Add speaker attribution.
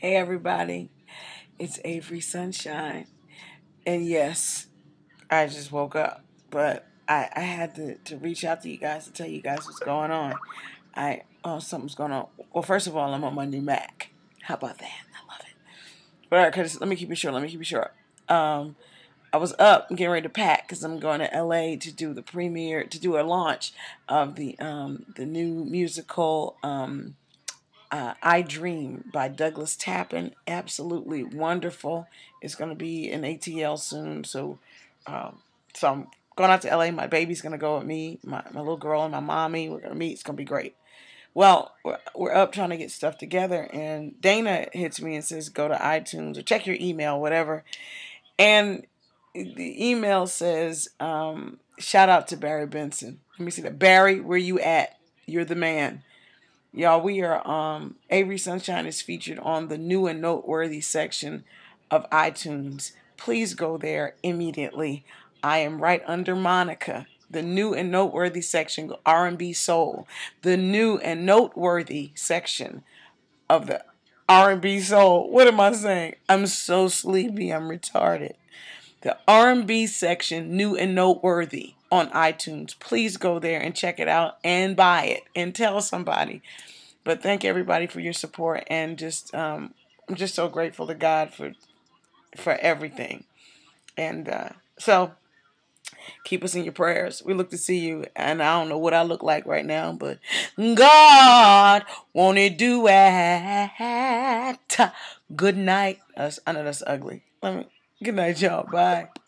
Speaker 1: Hey, everybody. It's Avery Sunshine. And yes, I just woke up, but I, I had to, to reach out to you guys to tell you guys what's going on. I Oh, something's going on. Well, first of all, I'm on my new Mac. How about that? I love it. But all right, cause let me keep it short. Let me keep it short. Um, I was up getting ready to pack because I'm going to LA to do the premiere, to do a launch of the um, the new musical um, uh, I Dream by Douglas Tappan. Absolutely wonderful. It's going to be in ATL soon. So, um, so I'm going out to LA. My baby's going to go with me, my, my little girl and my mommy. We're going to meet. It's going to be great. Well, we're, we're up trying to get stuff together, and Dana hits me and says, Go to iTunes or check your email, whatever. And the email says, um, Shout out to Barry Benson. Let me see that. Barry, where you at? You're the man. Y'all, we are um Avery Sunshine is featured on the new and noteworthy section of iTunes. Please go there immediately. I am right under Monica. The new and noteworthy section, R&B Soul. The new and noteworthy section of the R&B Soul. What am I saying? I'm so sleepy. I'm retarded. The R&B section, new and noteworthy on iTunes. Please go there and check it out and buy it and tell somebody. But thank everybody for your support and just um, I'm just so grateful to God for for everything. And uh, so keep us in your prayers. We look to see you, and I don't know what I look like right now, but God won't it do it? Good night. I know that's ugly. Let me. Good night, y'all. Bye.